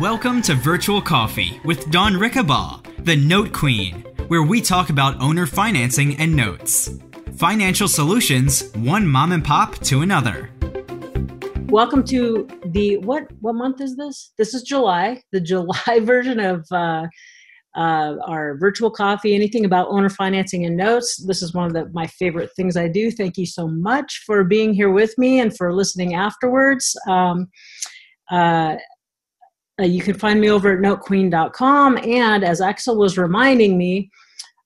Welcome to Virtual Coffee with Dawn Rickabaugh, the Note Queen, where we talk about owner financing and notes. Financial solutions, one mom and pop to another. Welcome to the what? What month is this? This is July, the July version of uh, uh, our virtual coffee. Anything about owner financing and notes. This is one of the, my favorite things I do. Thank you so much for being here with me and for listening afterwards. Um, uh, uh, you can find me over at notequeen.com. And as Axel was reminding me,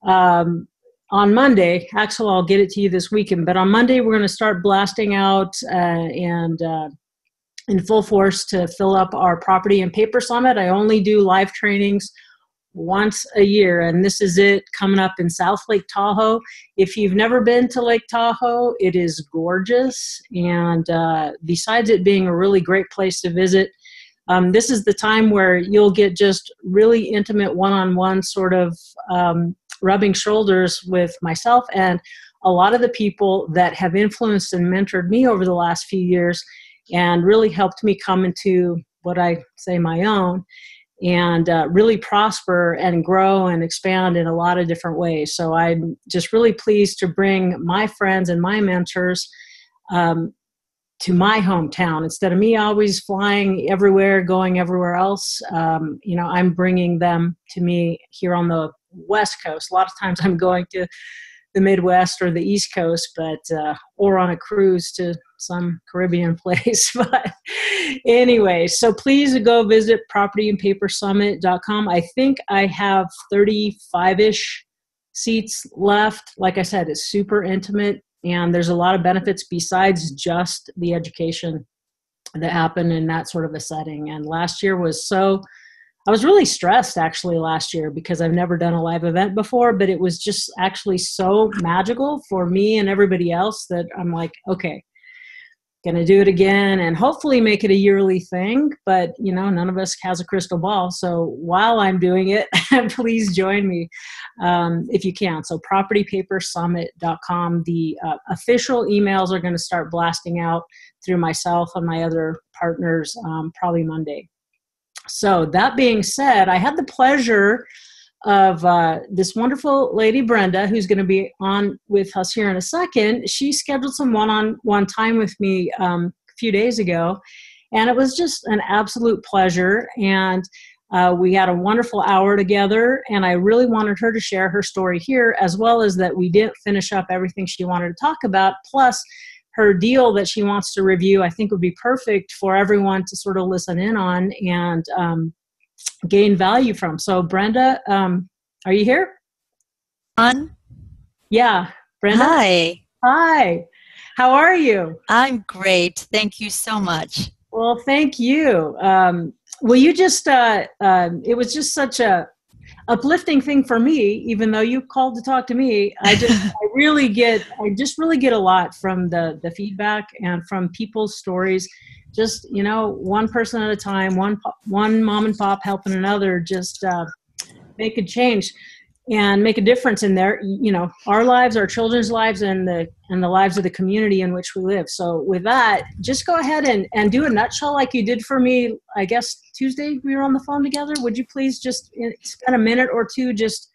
um, on Monday, Axel, I'll get it to you this weekend, but on Monday, we're going to start blasting out uh, and uh, in full force to fill up our property and paper summit. I only do live trainings once a year, and this is it coming up in South Lake Tahoe. If you've never been to Lake Tahoe, it is gorgeous, and uh, besides it being a really great place to visit, um, this is the time where you'll get just really intimate one-on-one sort of um, rubbing shoulders with myself and a lot of the people that have influenced and mentored me over the last few years and really helped me come into what I say my own and uh, really prosper and grow and expand in a lot of different ways. So I'm just really pleased to bring my friends and my mentors um, to my hometown. Instead of me always flying everywhere going everywhere else um, you know i'm bringing them to me here on the west coast. A lot of times i'm going to the midwest or the east coast but uh, or on a cruise to some caribbean place. But anyway so please go visit propertyandpapersummit.com i think i have 35ish seats left. Like i said it's super intimate and there's a lot of benefits besides just the education that happened in that sort of a setting. And last year was so i was really stressed actually last year because i've never done a live event before but it was just actually so magical for me and everybody else that i'm like okay going to do it again and hopefully make it a yearly thing but you know none of us has a crystal ball. So while i'm doing it please join me um, if you can. So propertypapersummit.com the uh, official emails are going to start blasting out through myself and my other partners um, probably monday. So that being said i had the pleasure of uh, this wonderful lady Brenda, who's going to be on with us here in a second. She scheduled some one-on-one time with me um, a few days ago, and it was just an absolute pleasure. And uh, we had a wonderful hour together, and I really wanted her to share her story here, as well as that we didn't finish up everything she wanted to talk about. Plus, her deal that she wants to review, I think would be perfect for everyone to sort of listen in on and. Um, gain value from. So, Brenda, um, are you here? On? Yeah, Brenda. Hi. Hi. How are you? I'm great. Thank you so much. Well, thank you. Um, well, you just, uh, uh, it was just such a uplifting thing for me, even though you called to talk to me. I just, I really get, I just really get a lot from the, the feedback and from people's stories just you know one person at a time one one mom and pop helping another just uh, make a change and make a difference in their you know our lives our children's lives and the and the lives of the community in which we live. So with that just go ahead and and do a nutshell like you did for me i guess tuesday we were on the phone together. Would you please just eh, spend a minute or two just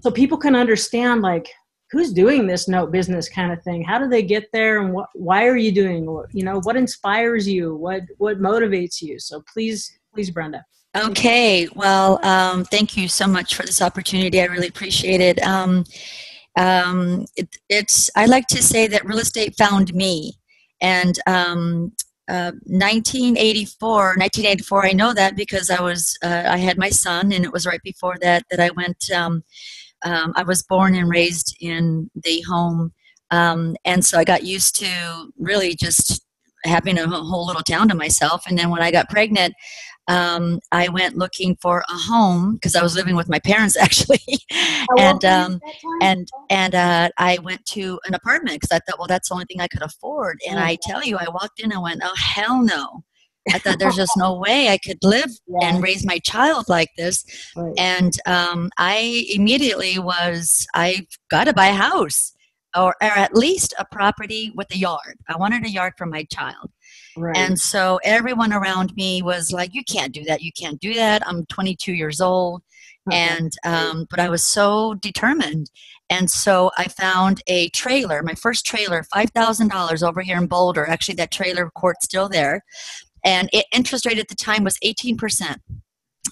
so people can understand like who's doing this note business kind of thing? How do they get there? And what why are you doing you know what inspires you? What what motivates you? So please please brenda. Okay. Well um, thank you so much for this opportunity. I really appreciate it. Um, um, it, it's i like to say that real estate found me. And um, uh, 1984 1984 i know that because i was uh, i had my son and it was right before that that i went um, I was born and raised in the home, um, and so I got used to really just having a whole little town to myself. And then when I got pregnant, um, I went looking for a home because I was living with my parents actually, and um, and and uh, I went to an apartment because I thought, well, that's the only thing I could afford. And I tell you, I walked in and went, oh hell no. I thought there's just no way I could live yeah. and raise my child like this. Right. And um, I immediately was, I got to buy a house. or, or at least a property with a yard. I wanted a yard for my child. Right. And so everyone around me was like, "You can't do that. You can't do that." I'm 22 years old, Okay. and um, but I was so determined, and so I found a trailer, my first trailer, five thousand dollars over here in Boulder. Actually, that trailer court's still there, and it, interest rate at the time was 18 percent.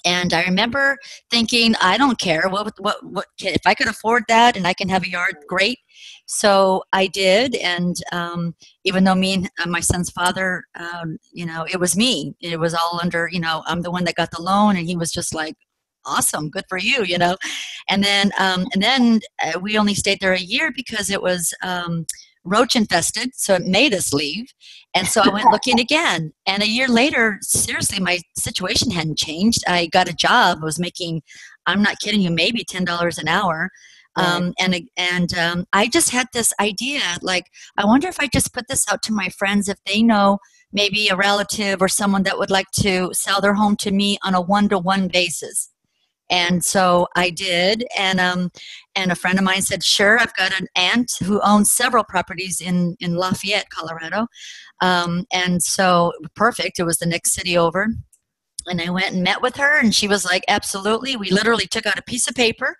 And I remember thinking, I don't care what what what if I could afford that and I can have a yard, great. So I did, and um, even though me and uh, my son's father, um, you know, it was me. It was all under, you know, I'm the one that got the loan, and he was just like, awesome, good for you, you know. And then um, and then uh, we only stayed there a year because it was. Roach infested so it made us leave. And so i went looking again. And a year later seriously my situation hadn't changed. I got a job was making i'm not kidding you maybe $10 an hour. Um, and and um, i just had this idea like i wonder if i just put this out to my friends if they know maybe a relative or someone that would like to sell their home to me on a one-to-one basis and so I did, and um, and a friend of mine said, "Sure, I've got an aunt who owns several properties in in Lafayette, Colorado, um, and so perfect. It was the next city over." And I went and met with her, and she was like, "Absolutely." We literally took out a piece of paper,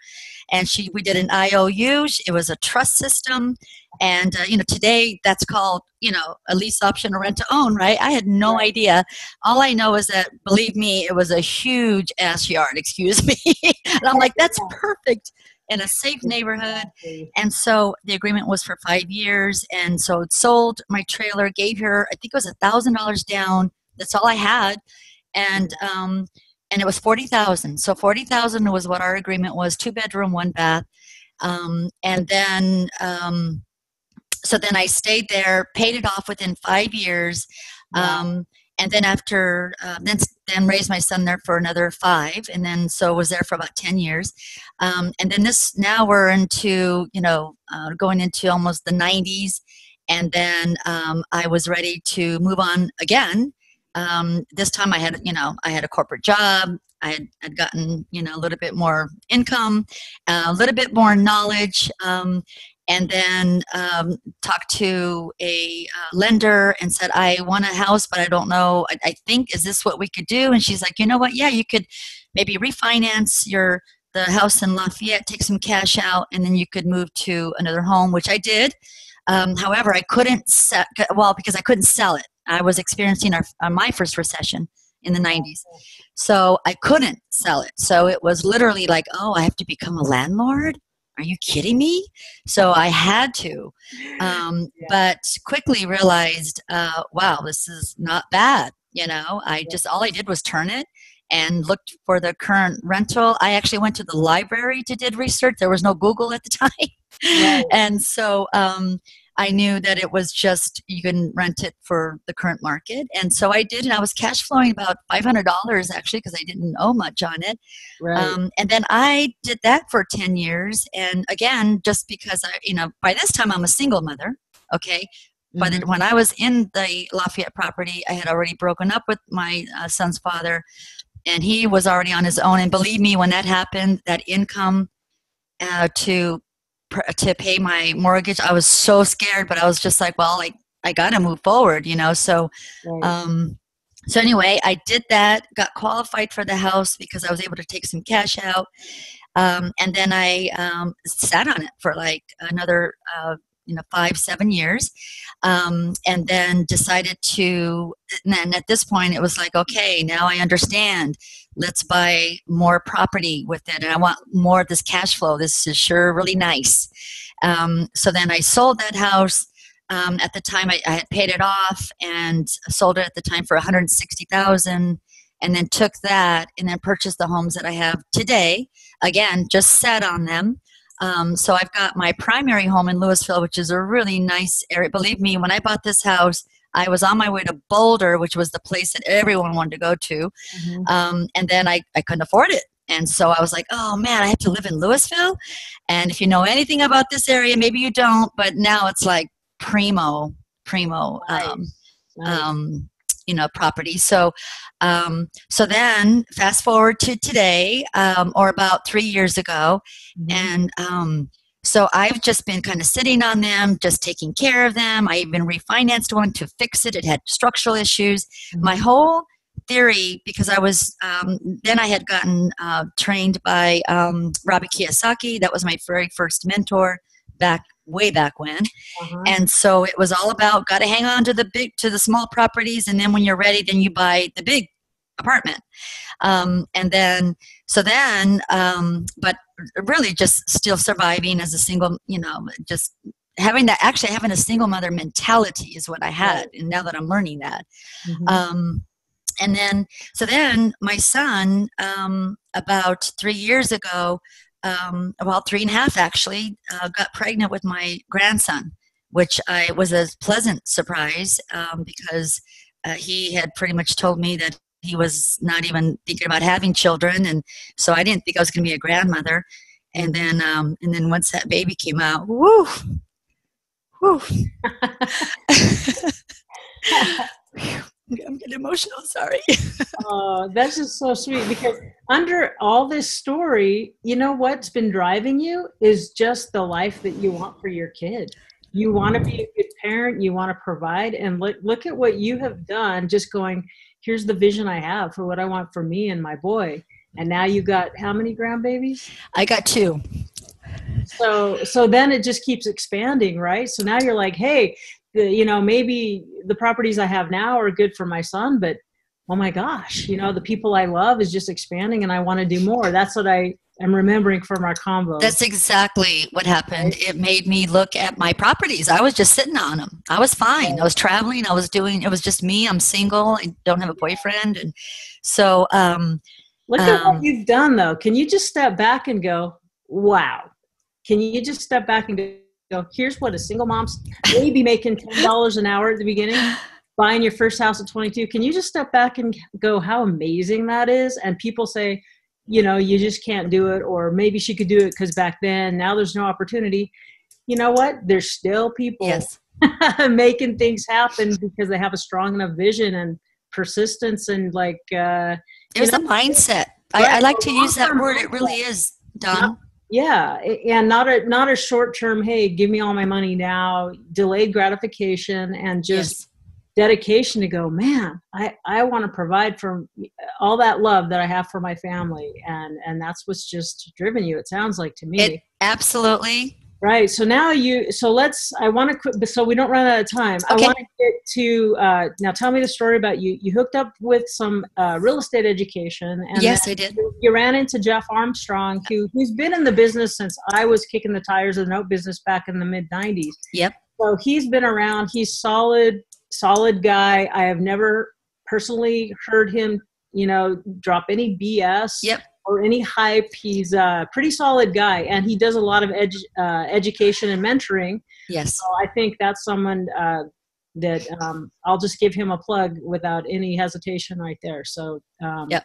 and she we did an IOU. It was a trust system, and uh, you know today that's called you know a lease option or rent to own, right? I had no Right. idea. All I know is that, believe me, it was a huge ass yard. Excuse me, and I'm like, that's perfect in a safe neighborhood. And so the agreement was for five years. And so it sold my trailer, gave her, I think it was a thousand dollars down. That's all I had. And, um, and it was 40,000. So 40,000 was what our agreement was, two bedroom, one bath. Um, and then, um, so then I stayed there, paid it off within five years. Um, and then after, uh, then, then raised my son there for another five. And then, so was there for about 10 years. Um, and then this, now we're into, you know, uh, going into almost the 90s. And then um, I was ready to move on again. Um, this time I had, you know, I had a corporate job. I had, gotten, you know, a little bit more income, uh, a little bit more knowledge. Um, and then um, talked to a uh, lender and said, I want a house, but I don't know. I, I think, is this what we could do? And she's like, you know what? Yeah, you could maybe refinance your the house in Lafayette, take some cash out, and then you could move to another home, which I did. Um, however, I couldn't sell, well, because I couldn't sell it. I was experiencing our, uh, my first recession in the 90s. So I couldn't sell it. So it was literally like, oh, I have to become a landlord? Are you kidding me? So I had to. Um, Yeah. But quickly realized, uh, wow, this is not bad. You know, I just, all I did was turn it and looked for the current rental. I actually went to the library to did research. There was no Google at the time. Right. and so um, I knew that it was just you can rent it for the current market. And so I did, and I was cash flowing about $500 actually because I didn't owe much on it. Right. Um, and then I did that for 10 years. And again, just because I, you know, by this time I'm a single mother. Okay. But Mhm. when I was in the Lafayette property, I had already broken up with my uh, son's father, and he was already on his own. And believe me, when that happened, that income uh, to to pay my mortgage, I was so scared. But I was just like, well, like I got to move forward, you know. So Right. um, so anyway, I did that, got qualified for the house because I was able to take some cash out, um, and then I um, sat on it for like another, uh, you know, five, seven years, um, and then decided to. And then at this point, it was like, okay, now I understand. Let's buy more property with it, and I want more of this cash flow. This is sure really nice. Um, so then I sold that house um, at the time I, I had paid it off and sold it at the time for 160000 and then took that and then purchased the homes that i have today again just sat on them um, so i've got my primary home in louisville which is a really nice area believe me when i bought this house i was on my way to boulder which was the place that everyone wanted to go to Mhm. um, and then I, I couldn't afford it and so i was like oh man i have to live in louisville and if you know anything about this area maybe you don't but now it's like primo primo um, Nice. Nice. um, you know property so um, so then fast forward to today um, or about three years ago Mhm. and um, so I've just been kind of sitting on them, just taking care of them. I even refinanced one to fix it. It had structural issues. Mm-hmm. My whole theory, because I was um, then I had gotten uh, trained by um, Robert Kiyosaki. That was my very first mentor back way back when Uh-huh. and so it was all about got to hang on to the big to the small properties and then when you're ready then you buy the big apartment um, and then so then um, but really just still surviving as a single you know just having that actually having a single mother mentality is what i had and now that i'm learning that Mhm. um, and then so then my son um, about three years ago um, about three and a half actually uh, got pregnant with my grandson which i was a pleasant surprise um, because uh, he had pretty much told me that he was not even thinking about having children and so i didn't think i was going to be a grandmother. And then um, and then once that baby came out woo woo i'm getting emotional sorry Oh, that's just so sweet because under all this story, you know what's been driving you is just the life that you want for your kid. You want to be a good parent, you want to provide, and look look at what you have done. Just going, here's the vision I have for what I want for me and my boy. And now you got how many grandbabies? i got two So so then it just keeps expanding, right? So now you're like, hey, the, you know, maybe the properties I have now are good for my son, but oh my gosh, you know, the people I love is just expanding and I want to do more. That's what I am remembering from our combo. That's exactly what happened. It made me look at my properties. I was just sitting on them. I was fine. I was traveling. I was doing. It was just me. I'm single. I don't have a boyfriend, and so um, Look at um, what you've done though. Can you just step back and go, wow? Can you just step back and go, here's what a single mom's maybe making $10 an hour at the beginning, buying your first house at 22. Can you just step back and go, how amazing that is? And people say, you know, you just can't do it, or maybe she could do it because back then, now there's no opportunity. You know what? There's still people yes, making things happen because they have a strong enough vision and persistence and like, uh, it was you a mindset. I, I like to use that word. It really is, Dawn. Yeah and not a not a short term hey give me all my money now delayed gratification and just Yes. dedication to go man i i want to provide for all that love that i have for my family and and that's what's just driven you it sounds like to me It absolutely. Right so now you so let's i want to quit so we don't run out of time Okay. i want to get to uh now tell me the story about you you hooked up with some uh, real estate education and yes, I did. you ran into Jeff Armstrong, who who's been in the business since I was kicking the tires of the note business back in the mid '90s. Yep. So he's been around. He's solid, solid guy. I have never personally heard him, you know, drop any BS Yep. Or any hype. He's a pretty solid guy, and he does a lot of edu- uh, education and mentoring. Yes. So I think that's someone uh, that um, I'll just give him a plug without any hesitation right there. So um, Yep.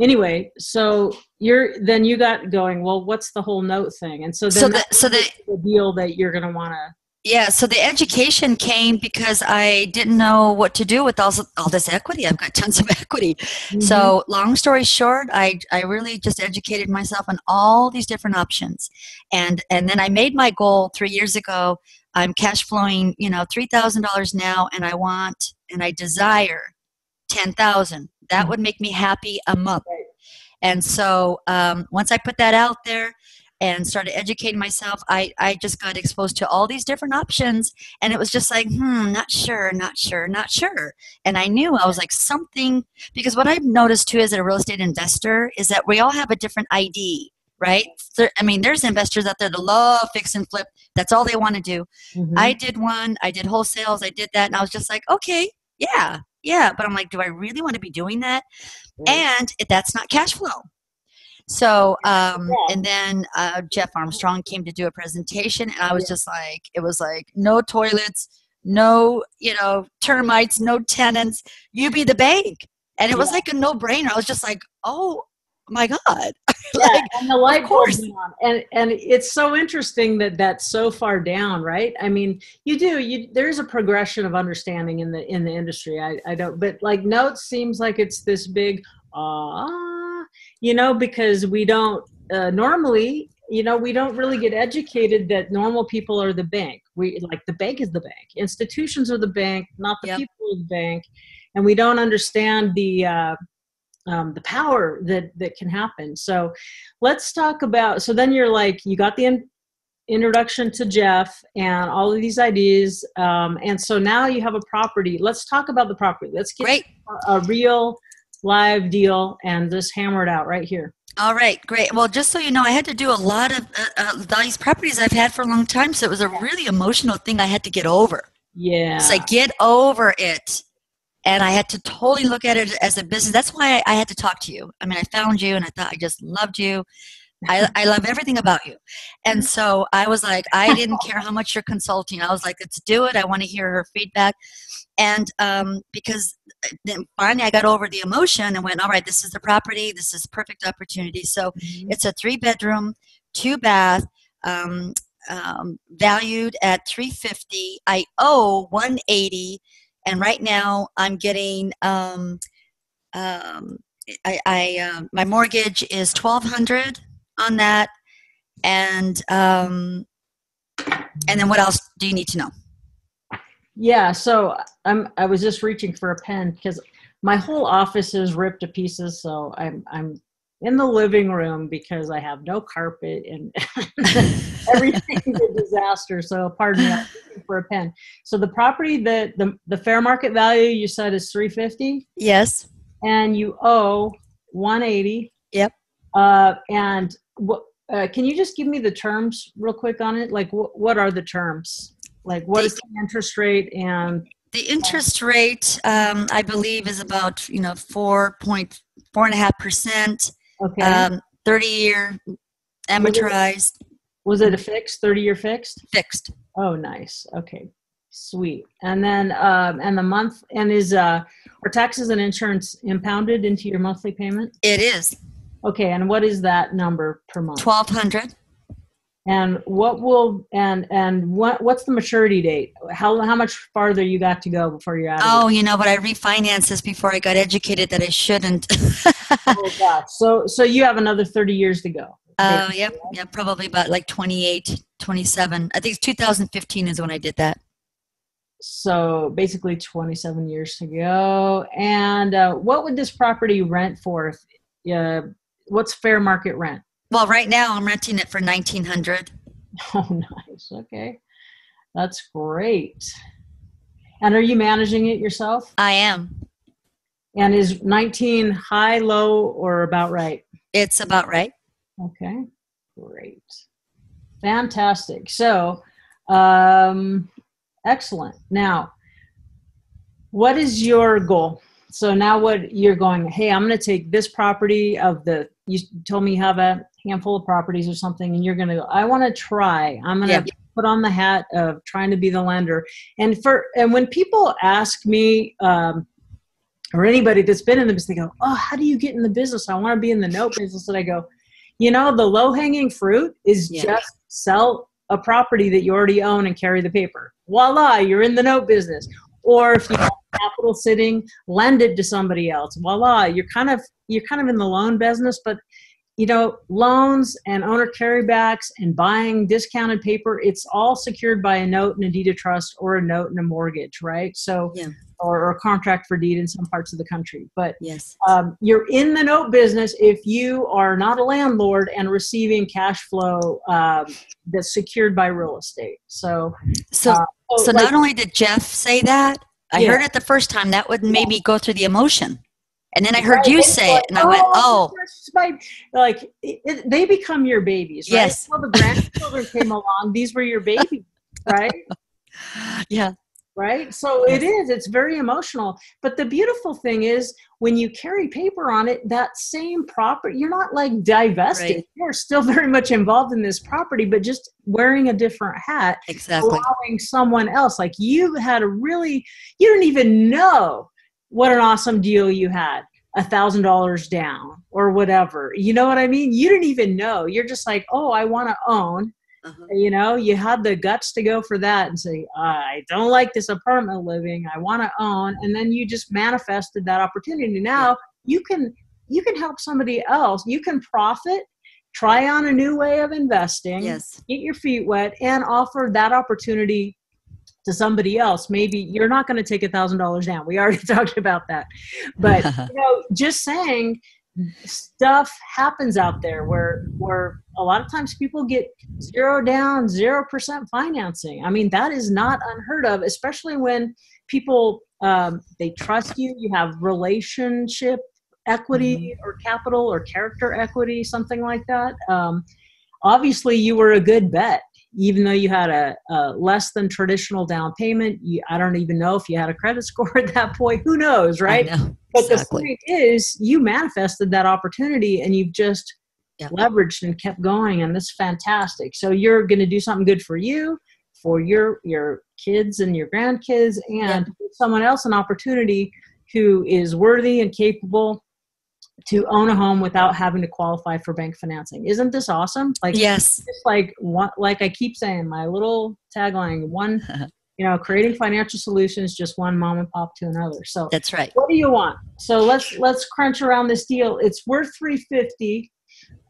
Anyway, so you're then you got going. Well, what's the whole note thing? And so then So the so the the deal that you're going to want to. Yeah, so the education came because I didn't know what to do with all, all this equity. I've got tons of equity. Mm-hmm. So, long story short, I, I really just educated myself on all these different options. And, and then I made my goal three years ago. I'm cash flowing, you know, $3,000 now, and I want and I desire 10,000. That Mhm. would make me happy a month. And so um, once I put that out there and started educating myself, I, I just got exposed to all these different options. And it was just like, hmm, not sure, not sure, not sure. And I knew I was like something, because what I've noticed too as a real estate investor is that we all have a different ID, right? There, I mean, there's investors out there that love fix and flip. That's all they want to do. Mhm. I did one, I did wholesales, I did that. And I was just like, okay, yeah, yeah. But I'm like, do I really want to be doing that? And that's not cash flow. So, um, Yeah. and then uh, Jeff Armstrong came to do a presentation, and I was just like, it was like, no toilets, no, you know, termites, no tenants. You be the bank, and it was Yeah. like a no-brainer. I was just like, oh my god, yeah, like, and the light on. and and it's so interesting that that's so far down, right? I mean, you do you there's a progression of understanding in the in the industry. I I don't, but like notes seems like it's this big ah, you know, because we don't uh, normally you know we don't really get educated that normal people are the bank. We like the bank is the bank. Institutions are the bank not the Yep. people of the bank. And we don't understand the uh, um, the power that that can happen. So let's talk about so then you're like you got the in, introduction to jeff and all of these ideas um, and so now you have a property. Let's talk about the property. Let's get a, a real live deal and just hammer it out right here All right, great. Well, just so you know, I had to do a lot of uh, uh, these properties I've had for a long time, so it was a really emotional thing I had to get over. yeah So like get over it, and I had to totally look at it as a business. That's why I, I had to talk to you. I mean, I found you, and I thought I just loved you. I, I love everything about you, and so I was like, I didn't care how much you're consulting. I was like, let's do it. I want to hear her feedback, and um, because then finally I got over the emotion and went, all right, this is the property. This is perfect opportunity. So Mhm. it's a three bedroom, two bath, um, um, valued at 350. I owe 180, and right now I'm getting um, um, I, I um my mortgage is 1200 on that, and um, and then what else do you need to know? Yeah, so I'm I was just reaching for a pen because my whole office is ripped to pieces. So I'm I'm in the living room because I have no carpet and everything's a disaster. So pardon me, I'm for a pen. So the property that the the fair market value you said is 350 Yes. and you owe 180. Yep. Uh, and what? Uh, can you just give me the terms real quick on it? Like, wh- what are the terms? Like, what is the interest rate and The interest rate, um, I believe, is about you know four point four and a half percent. okay? Um, Thirty year amortized, Was it a fixed, 30 year fixed? fixed. Oh, nice. Okay. Sweet. And then, um, and the month, and is, uh, are taxes and insurance impounded into your monthly payment? It is Okay. And what is that number per month? twelve hundred. And what will, and, and what, what's the maturity date? How, how much farther you got to go before you're out Oh, it? you know, but I refinanced this before I got educated that I shouldn't. Oh, gosh. So, so you have another 30 years to go. Oh, yep, yeah, probably about like 28, 27. I think 2015 is when I did that. So basically 27 years to go. And, uh, what would this property rent for? If, uh, what's fair market rent? Well, right now I'm renting it for 1900. Oh, nice. Okay. That's great. And are you managing it yourself? I am. And is 19 high, low, or about right? It's about right. Okay. Great. Fantastic. So, um, excellent. Now, what is your goal? So now what you're going, hey, I'm going to take this property of the, you told me you have a handful of properties or something, and you're going to go, I want to try. I'm going to Yeah. put on the hat of trying to be the lender. And for, and when people ask me, um, or anybody that's been in the business, they go, oh, how do you get in the business? I want to be in the note business. And I go, you know, the low hanging fruit is Yeah. just sell a property that you already own and carry the paper. Voila, you're in the note business. Or if you have capital sitting, lend it to somebody else. Voila, you're kind of you're kind of in the loan business, but you know, loans and owner carrybacks and buying discounted paper, it's all secured by a note and a deed of trust or a note and a mortgage, right? So Yeah. or, or a contract for deed in some parts of the country. But Yes. um, you're in the note business if you are not a landlord and receiving cash flow um, that's secured by real estate. So, So, uh, so like- not only did Jeff say that, I Yeah. heard it the first time. That would make me go through the emotion. And then I heard Right, you it's say like, it, and I went, "Oh, oh. my-" like it, it- they become your babies, right? Yes. Well, the grandchildren came along; these were your babies, right? yeah, right? So it is. It's very emotional. But the beautiful thing is when you carry paper on it, that same property, you're not like divested. Right. You're still very much involved in this property, but just wearing a different hat, exactly." allowing someone else. Like you had a really, you didn't even know what an awesome deal you had. A thousand dollars down or whatever. You know what I mean? You didn't even know. You're just like, oh, I want to own Uh-huh. you know you had the guts to go for that and say i don't like this apartment living i want to own and then you just manifested that opportunity now you can you can help somebody else you can profit try on a new way of investing, Yes. get your feet wet, and offer that opportunity to somebody else. Maybe you're not going to take a thousand dollars down. We already talked about that, but you know, just saying stuff happens out there where where a lot of times people get zero down zero percent financing. I mean that is not unheard of especially when people um, they trust you you have relationship equity or capital or character equity something like that. Um, obviously you were a good bet even though you had a, a less than traditional down payment. You, i don't even know if you had a credit score at that point. Who knows right? know. But exactly. the point is, you manifested that opportunity and you've just Yeah. leveraged and kept going, and this is fantastic. So you're going to do something good for you, for your your kids and your grandkids, and give someone else an opportunity who is worthy and capable to own a home without having to qualify for bank financing. Isn't this awesome? Like yes. like one, like I keep saying, my little tagline: one, you know, creating financial solutions, just one mom and pop to another. So That's right. what do you want so let's let's crunch around this deal it's worth 350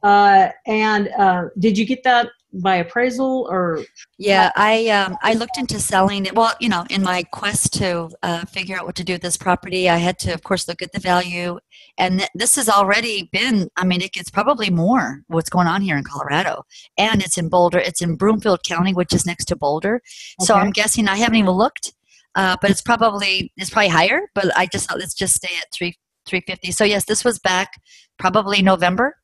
uh and uh did you get that by appraisal or Yeah, I um, I looked into selling it. Well, you know, in my quest to uh, figure out what to do with this property, I had to, of course, look at the value. And th- this has already been. I mean, it, it's probably more what's going on here in Colorado, and it's in Boulder. It's in Broomfield County, which is next to Boulder. So I'm guessing I haven't even looked, uh, but it's probably it's probably higher. But I just thought let's just stay at three three fifty. So yes, this was back probably November.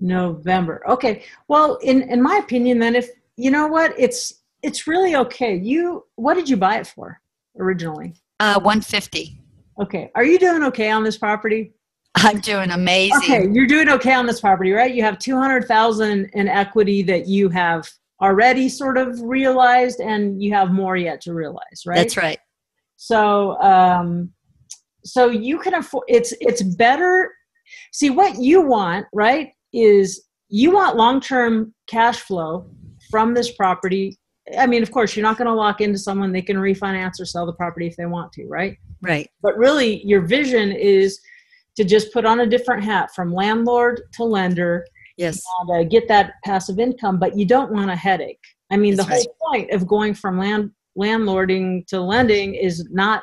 November okay well in in my opinion then if you know what it's it's really okay you what did you buy it for originally Uh, one fifty. okay are you doing okay on this property I'm doing amazing. okay you're doing okay on this property right you have 200000 in equity that you have already sort of realized and you have more yet to realize right That's right. so um so you can afford it's it's better see what you want right is you want long-term cash flow from this property i mean of course you're not going to lock into someone they can refinance or sell the property if they want to right Right. but really your vision is to just put on a different hat from landlord to lender Yes. and uh, get that passive income, but you don't want a headache. I mean, That's the whole point of going from land landlording to lending is not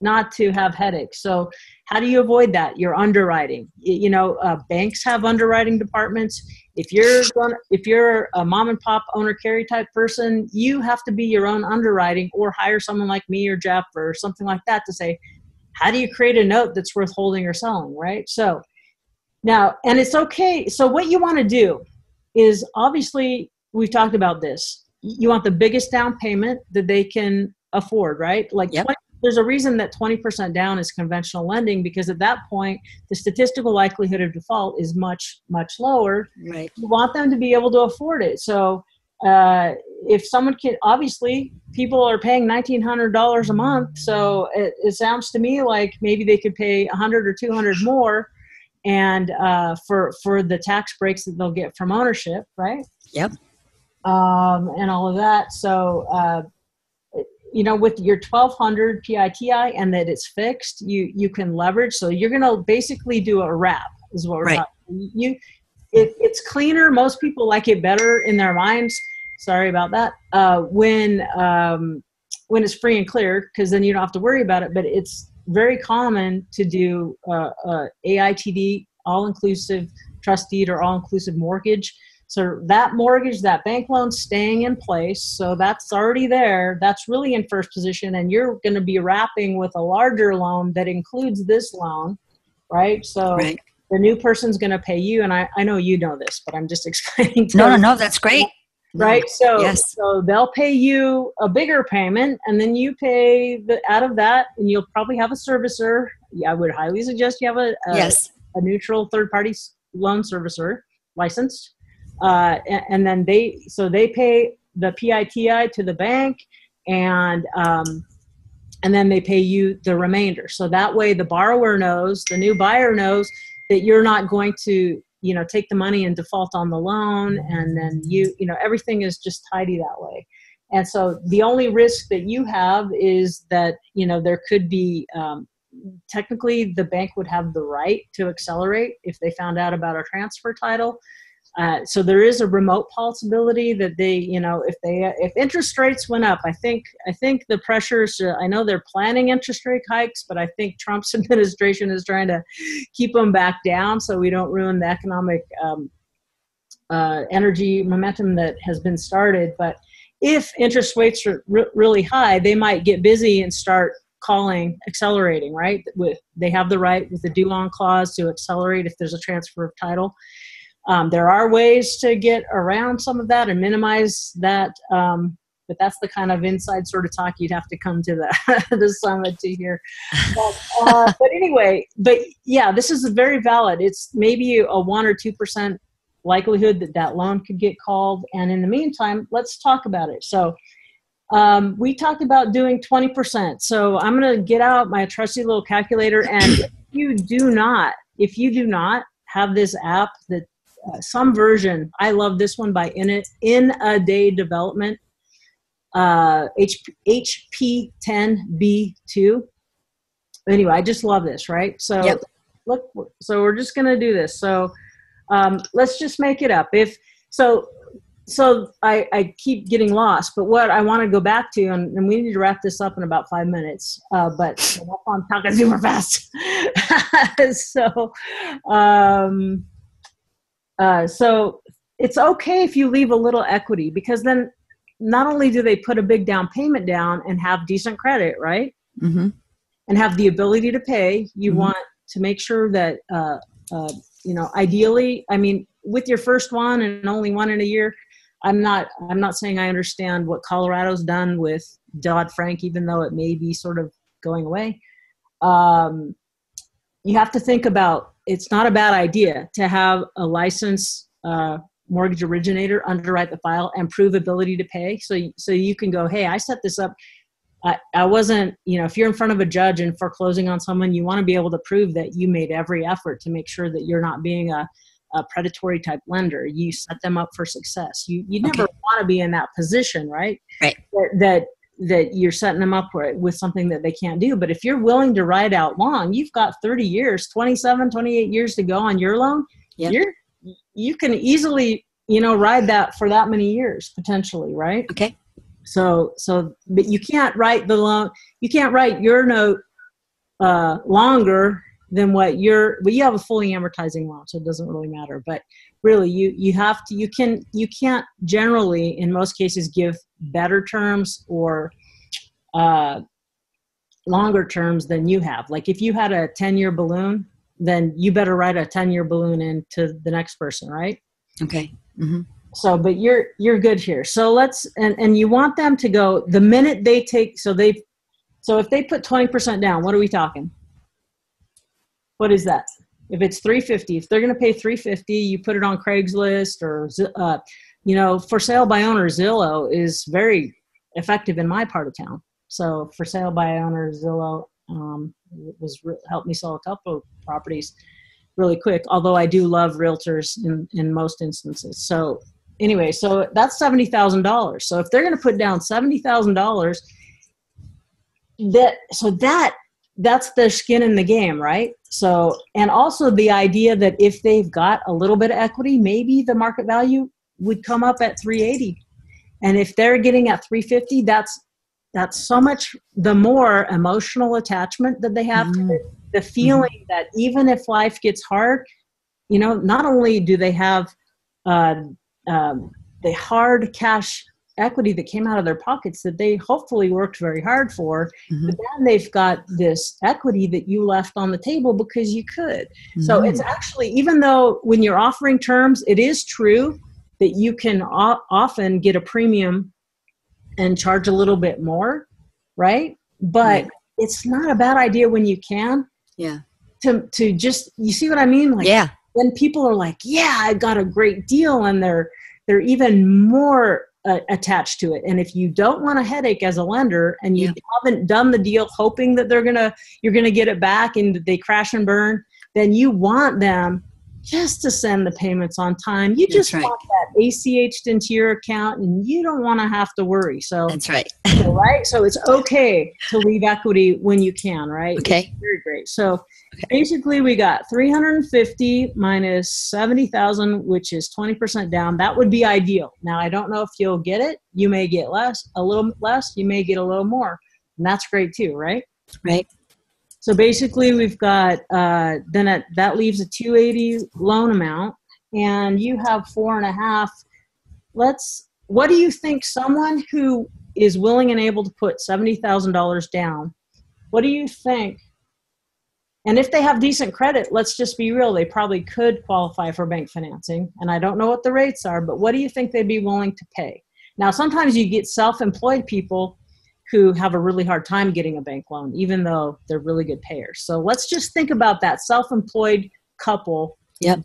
not to have headaches. So, how do you avoid that? Your underwriting. You know, uh, banks have underwriting departments. If you're going, if you're a mom and pop owner carry type person, you have to be your own underwriting, or hire someone like me or Jeff or something like that to say, how do you create a note that's worth holding or selling, right? So now, and it's okay. So what you want to do is obviously we've talked about this. You want the biggest down payment that they can afford, right? Like Yep. 20 there's a reason that 20% down is conventional lending because at that point the statistical likelihood of default is much much lower. Right. you want them to be able to afford it. So uh, if someone can obviously people are paying $1900 a month. So it, it sounds to me like maybe they could pay 100 or 200 more and uh, for for the tax breaks that they'll get from ownership right? Yep. um, and all of that. So uh, you know with your 1200 piti and that it's fixed you you can leverage. So you're going to basically do a wrap is what we're Right. talking you it, it's cleaner. Most people like it better in their minds. Sorry about that. Uh, when um, when it's free and clear because then you don't have to worry about it. But it's very common to do uh, uh, aitd all-inclusive trust deed or all-inclusive mortgage so that mortgage, that bank loan staying in place, so that's already there. That's really in first position, and you're going to be wrapping with a larger loan that includes this loan, right? So Right. the new person's going to pay you, and I, I know you know this, but I'm just explaining. To No, no, no. That's great. Right, so Yes. so they'll pay you a bigger payment, and then you pay the out of that, and you'll probably have a servicer. Yeah, I would highly suggest you have a, a Yes. a neutral third party loan servicer licensed uh, and, and then they so they pay the PITI to the bank and um, and then they pay you the remainder so that way the borrower knows the new buyer knows that you're not going to you know take the money and default on the loan and then you you know everything is just tidy that way and so the only risk that you have is that you know there could be um, technically the bank would have the right to accelerate if they found out about a transfer title. Uh, so there is a remote possibility that they, you know, if they if interest rates went up, I think I think the pressures. Uh, I know they're planning interest rate hikes, but I think Trump's administration is trying to keep them back down so we don't ruin the economic um, uh, energy momentum that has been started. But if interest rates are re- really high, they might get busy and start calling accelerating. Right? With they have the right with the due on clause to accelerate if there's a transfer of title. Um, there are ways to get around some of that and minimize that, um, but that's the kind of inside sort of talk you'd have to come to the, the summit to hear. But, uh, but anyway, but yeah, this is very valid. It's maybe a one or two percent likelihood that that loan could get called, and in the meantime, let's talk about it. So. Um, we talked about doing 20%. So I'm going to get out my trusty little calculator. And if you do not, if you do not have this app that uh, some version. I love this one by in it in a day development. Uh, HP 10B2. Anyway, I just love this, right? So yep. look, so we're just gonna do this. So um, let's just make it up. If so, so I, I keep getting lost. But what I want to go back to, and, and, we need to wrap this up in about five minutes. Uh, but I'm talking super fast. so. Um, uh, so it's okay if you leave a little equity because then not only do they put a big down payment down and have decent credit, right? Mm-hmm. And have the ability to pay, you mm-hmm. want to make sure that, uh, uh, you know, ideally, I mean, with your first one and only one in a year, I'm not, I'm not saying I understand what Colorado's done with Dodd Frank, even though it may be sort of going away. Um, you have to think about it's not a bad idea to have a licensed uh, mortgage originator underwrite the file and prove ability to pay. So, so you can go, hey, I set this up. I, I wasn't, you know, if you're in front of a judge and foreclosing on someone, you want to be able to prove that you made every effort to make sure that you're not being a, a predatory type lender. You set them up for success. You you never okay. want to be in that position, right? Right. That, that that you're setting them up for, with something that they can't do. But if you're willing to ride out long, you've got 30 years, 27, 28 years to go on your loan. Yep. You're you can easily you know ride that for that many years potentially, right? Okay. So so but you can't write the loan. You can't write your note uh, longer than what you're. Well, you have a fully amortizing loan, so it doesn't really matter. But really you you have to you can you can't generally in most cases give better terms or uh, longer terms than you have. Like if you had a 10 year balloon then you better write a 10 year balloon into the next person right? Okay. Mm-hmm. so but you're you're good here. So let's and and you want them to go the minute they take so they so if they put 20% down what are we talking? What is that if it's 350 if they're going to pay 350 you put it on craigslist or uh, you know for sale by owner zillow is very effective in my part of town. So for sale by owner zillow um, was helped me sell a couple of properties really quick although i do love realtors in, in most instances. So anyway so that's $70000 so if they're going to put down $70000 that so that that's the skin in the game, right? So, and also the idea that if they've got a little bit of equity, maybe the market value would come up at 380. And if they're getting at 350, that's that's so much the more emotional attachment that they have mm. to the, the feeling mm. that even if life gets hard, you know, not only do they have uh, um, the hard cash equity that came out of their pockets that they hopefully worked very hard for mm-hmm. but then they've got this equity that you left on the table because you could mm-hmm. so it's actually even though when you're offering terms it is true that you can o- often get a premium and charge a little bit more right but yeah. it's not a bad idea when you can yeah to to just you see what i mean like yeah when people are like yeah i got a great deal and they're they're even more uh, attached to it. And if you don't want a headache as a lender and you yeah. haven't done the deal hoping that they're gonna you're gonna get it back and they crash and burn, then you want them just to send the payments on time. You just right. want that ACH'd into your account and you don't want to have to worry. So That's right. so, right? So it's okay to leave equity when you can, right? Okay. It's very great. So basically we got 350 minus 70,000 which is 20% down. That would be ideal. Now I don't know if you'll get it. You may get less, a little less, you may get a little more. And that's great too, right? Right. So basically, we've got uh, then it, that leaves a 280 loan amount, and you have four and a half. Let's. What do you think? Someone who is willing and able to put seventy thousand dollars down. What do you think? And if they have decent credit, let's just be real. They probably could qualify for bank financing. And I don't know what the rates are, but what do you think they'd be willing to pay? Now, sometimes you get self-employed people who have a really hard time getting a bank loan, even though they're really good payers. So let's just think about that self-employed couple. Yep. that,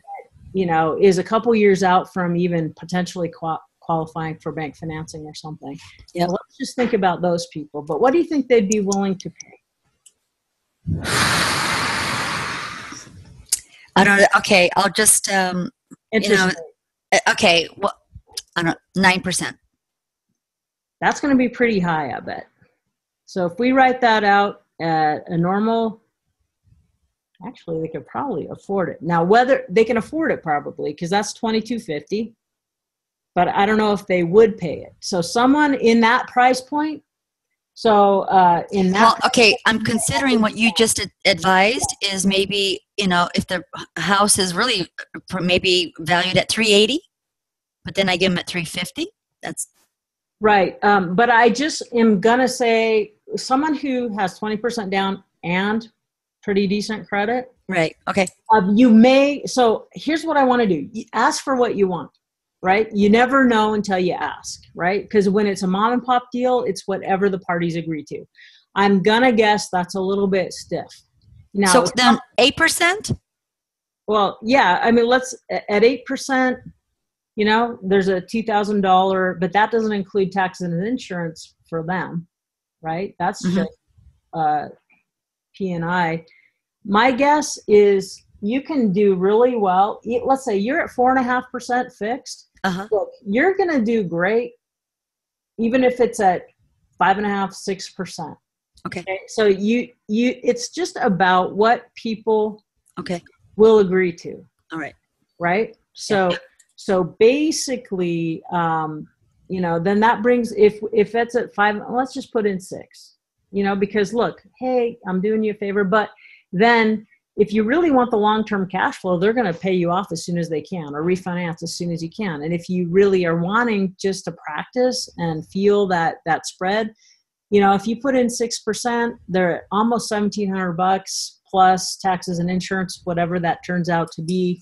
You know, is a couple years out from even potentially qual- qualifying for bank financing or something. Yeah. So let's just think about those people. But what do you think they'd be willing to pay? I don't know. Okay, I'll just um Interest know, uh, okay, well I don't nine percent. That's going to be pretty high, I bet. So if we write that out at a normal, actually they could probably afford it. Now whether they can afford it probably because that's twenty two fifty, but I don't know if they would pay it. So someone in that price point. So uh, in that Well, okay, I'm considering what you just advised is maybe, you know, if the house is really uh, maybe valued at 380, but then I give them at 350, that's Right. Um, but I just am going to say someone who has 20% down and pretty decent credit, right. Okay. um, you may. So here's what I want to do You ask for what you want, right? You never know until you ask, right? Because when it's a mom and pop deal, it's whatever the parties agree to. I'm going to guess that's a little bit stiff. Now, so then 8%? well, yeah, I mean, let's at 8%. You know, there's a two thousand dollar, but that doesn't include taxes and insurance for them, right? That's Mhm. just uh, P and I. My guess is you can do really well. Let's say you're at four and a half percent fixed. Uh-huh. Look, you're going to do great, even if it's at five and a half, six percent. Okay. So you you, it's just about what people Okay. will agree to All right. right so so basically um you know then that brings if if that's at five let's just put in six you know because look hey i'm doing you a favor but then if you really want the long-term cash flow they're going to pay you off as soon as they can or refinance as soon as you can. And if you really are wanting just to practice and feel that that spread you know if you put in 6% they're almost 1700 bucks plus taxes and insurance whatever that turns out to be.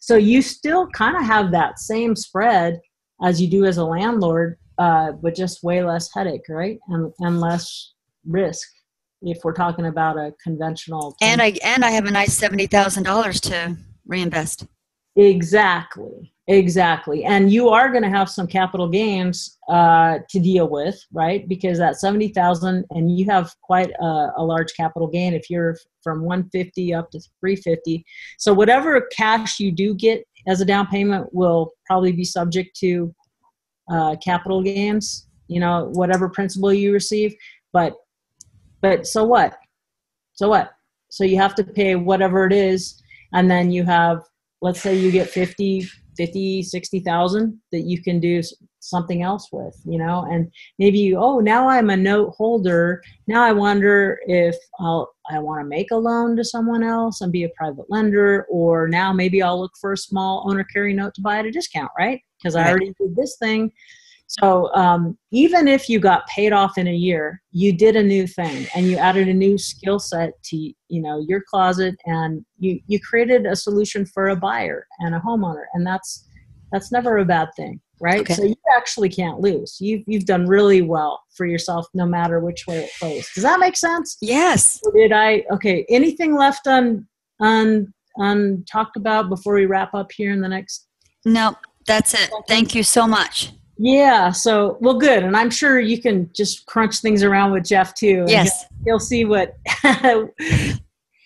So you still kind of have that same spread as you do as a landlord, uh, but just way less headache, right? And, and less risk if we're talking about a conventional. And I and I have a nice $70,000 to reinvest. Exactly, exactly. And you are going to have some capital gains uh, to deal with, right? Because that seventy thousand, and you have quite a, a large capital gain if you're from one fifty up to three fifty. So whatever cash you do get as a down payment will probably be subject to uh, capital gains. You know, whatever principal you receive, but but so what? So what? So you have to pay whatever it is, and then you have let's say you get 50 50 60,000 that you can do something else with you know? And maybe you oh now I'm a note holder. Now I wonder if I'll I want to make a loan to someone else and be a private lender or now maybe I'll look for a small owner carry note to buy at a discount right? Because I already did this thing so um, even if you got paid off in a year, you did a new thing and you added a new skill set to you know your closet, and you you created a solution for a buyer and a homeowner, and that's that's never a bad thing, right? Okay. So you actually can't lose. You've you've done really well for yourself, no matter which way it plays. Does that make sense? Yes. Or did I? Okay. Anything left on on on talked about before we wrap up here in the next No, that's it. Thank you so much. Yeah. So, well, good. And I'm sure you can just crunch things around with Jeff too. Yes. He'll, he'll see what,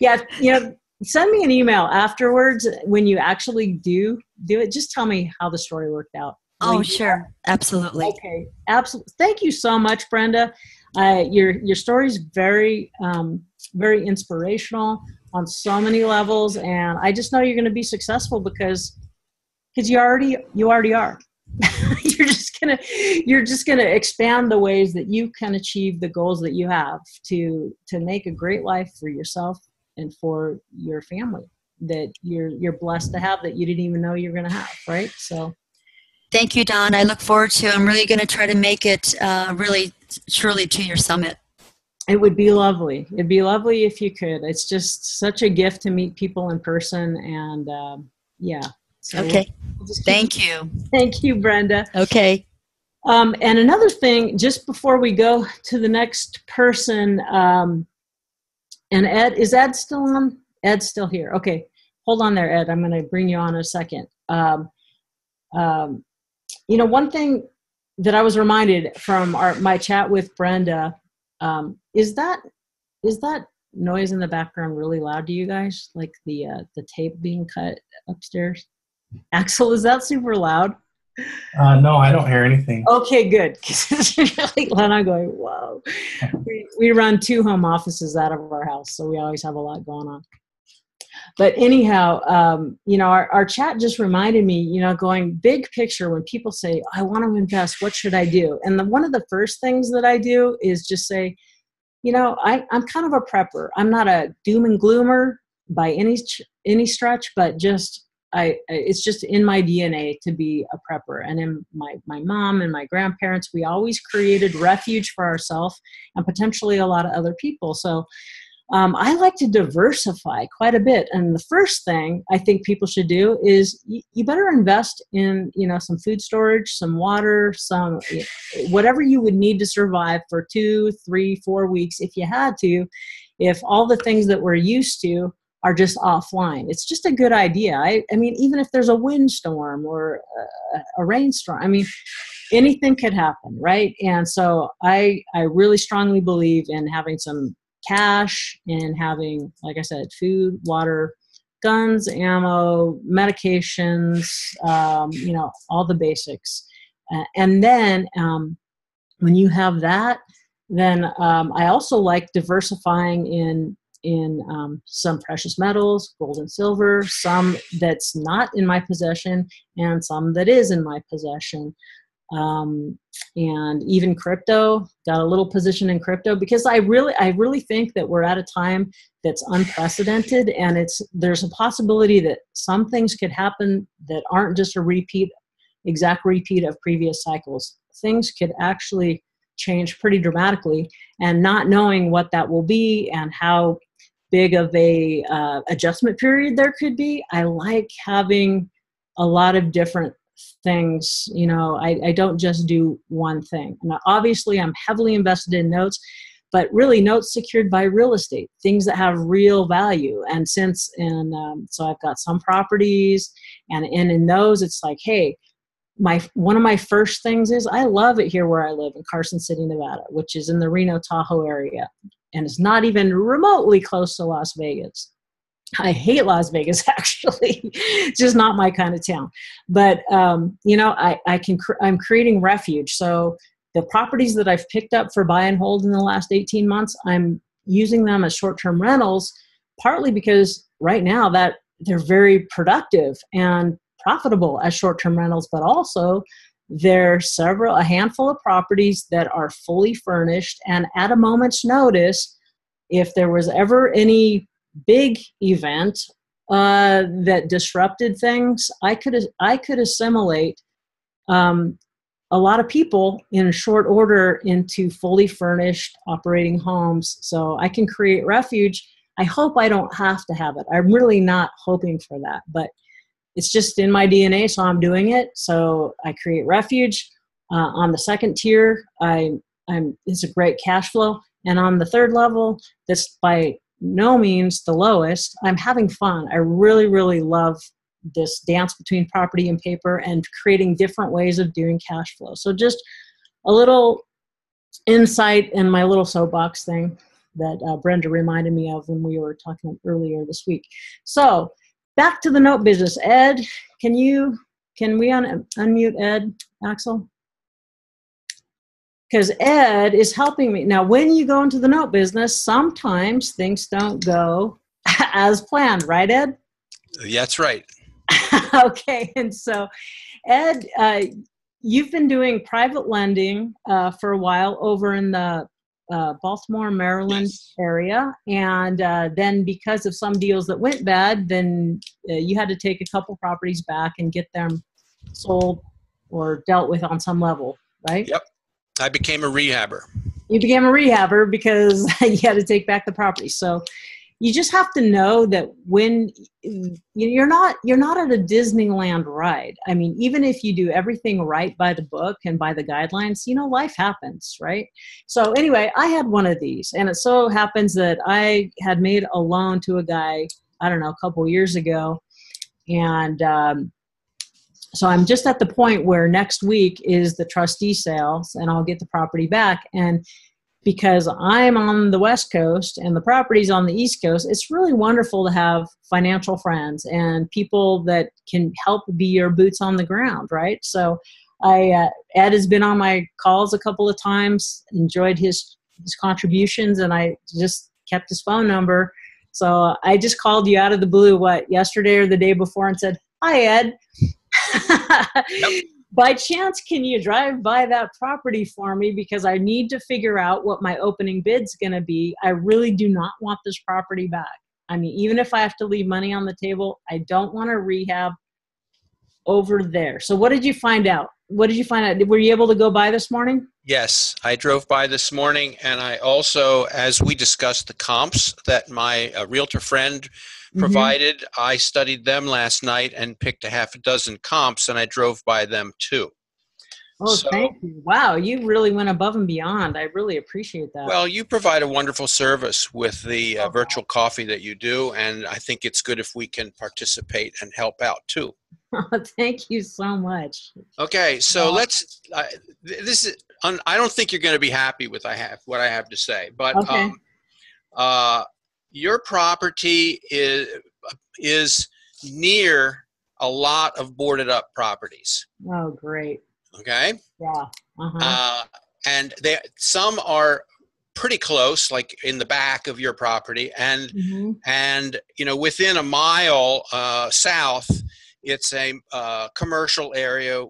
yeah, you know, send me an email afterwards when you actually do do it. Just tell me how the story worked out. Oh, sure, absolutely. Okay, absolutely. Thank you so much, Brenda. Uh, your your story is very um, very inspirational on so many levels, and I just know you're going to be successful because because you already you already are. you're just gonna you're just gonna expand the ways that you can achieve the goals that you have to to make a great life for yourself and for your family that you're you're blessed to have that you didn't even know you're going to have right? So. Thank you Dawn. I look forward to i'm really going to try to make it uh, really truly to your summit. It would be lovely. It'd be lovely if you could. It's just such a gift to meet people in person and um, yeah so okay we'll thank you thank you brenda okay um, and another thing just before we go to the next person um, and Ed, is Ed still on? Ed's still here. Okay, hold on there, Ed. I'm going to bring you on in a second. Um, um, you know, one thing that I was reminded from our, my chat with Brenda um, is that is that noise in the background really loud to you guys? Like the uh, the tape being cut upstairs. Axel, is that super loud? Uh, no, I don't hear anything. Okay, good. Because. I'm going, whoa. we, we run two home offices out of our house, so we always have a lot going on. But anyhow, um, you know, our, our chat just reminded me, you know, going big picture when people say, I want to invest, what should I do? And the, one of the first things that I do is just say, you know, I, I'm kind of a prepper. I'm not a doom and gloomer by any any stretch, but just I, it's just in my DNA to be a prepper. And in my, my mom and my grandparents, we always created refuge for ourselves and potentially a lot of other people. So um, I like to diversify quite a bit. And the first thing I think people should do is you, you better invest in, you know, some food storage, some water, some whatever you would need to survive for two, three, four weeks if you had to. If all the things that we're used to are just offline. It's just a good idea. I, I mean, even if there's a windstorm or a, a rainstorm, I mean, anything could happen, right? And so I, I really strongly believe in having some cash and having, like I said, food, water, guns, ammo, medications, um, you know, all the basics. And then um, when you have that, then um, I also like diversifying in in um, some precious metals, gold and silver, some that's not in my possession, and some that is in my possession. Um, and even crypto got a little position in crypto because i really i really think that we're at a time that's unprecedented and it's there's a possibility that some things could happen that aren't just a repeat exact repeat of previous cycles things could actually change pretty dramatically and not knowing what that will be and how big of a uh, adjustment period there could be. I like having a lot of different things you know I, I don't just do one thing. Now obviously i'm heavily invested in notes but really notes secured by real estate things that have real value. And since and um, so i've got some properties and, and in those it's like hey my one of my first things is i love it here where i live in carson city nevada which is in the reno tahoe area and it's not even remotely close to Las Vegas. I hate Las Vegas actually. it's just not my kind of town. But um, you know, I, I can cr- I'm creating refuge. So the properties that I've picked up for buy and hold in the last 18 months, I'm using them as short-term rentals, partly because right now that they're very productive and profitable as short-term rentals, but also there are several, a handful of properties that are fully furnished, and at a moment's notice, if there was ever any big event uh, that disrupted things, I could I could assimilate um, a lot of people in a short order into fully furnished operating homes. So I can create refuge. I hope I don't have to have it. I'm really not hoping for that, but it's just in my DNA, so I'm doing it. So I create refuge. Uh, on the second tier, I, I'm it's a great cash flow, and on the third level, that's by no means the lowest. I'm having fun. I really, really love this dance between property and paper and creating different ways of doing cash flow. So just a little insight in my little soapbox thing. that uh, Brenda reminded me of when we were talking earlier this week. So back to the note business. Ed, can you can we un- unmute Ed Axel? Because Ed is helping me now. When you go into the note business, sometimes things don't go as planned, right, Ed? That's right. okay, and so Ed, uh, you've been doing private lending uh, for a while over in the uh, Baltimore, Maryland area, and uh, then because of some deals that went bad, then uh, you had to take a couple properties back and get them sold or dealt with on some level, right? Yep. I became a rehabber. you became a rehabber because you had to take back the property. So you just have to know that when you- you're not you're not at a Disneyland ride. I mean, even if you do everything right by the book and by the guidelines, you know, life happens, right? So anyway, I had one of these, and it so happens that I had made a loan to a guy I don't know a couple years ago, and um, so I'm just at the point where next week is the trustee sales, and I'll get the property back. And because I'm on the West Coast and the property's on the East Coast, it's really wonderful to have financial friends and people that can help be your boots on the ground, right? So, I uh, Ed has been on my calls a couple of times, enjoyed his his contributions, and I just kept his phone number. So I just called you out of the blue, what yesterday or the day before, and said, "Hi, Ed." By chance, can you drive by that property for me? Because I need to figure out what my opening bid's going to be. I really do not want this property back. I mean, even if I have to leave money on the table, I don't want to rehab over there. So, what did you find out? What did you find out? Were you able to go by this morning? Yes, I drove by this morning, and I also, as we discussed the comps that my uh, realtor friend Mm-hmm. provided, I studied them last night and picked a half a dozen comps, and I drove by them too. Oh, So- thank you. Wow, you really went above and beyond. I really appreciate that. Well, you provide a wonderful service with the uh, Oh, virtual coffee that you do, and I think it's good if we can participate and help out too. thank you so much. Okay, so Yeah. let's. Uh, this is. I don't think you're going to be happy with I have what I have to say, but Okay. um, uh, your property is is near a lot of boarded up properties. Oh, great. Okay, Yeah. Uh-huh. uh, and they some are pretty close, like in the back of your property, and Mhm. and you know within a mile uh, south it's a uh, commercial area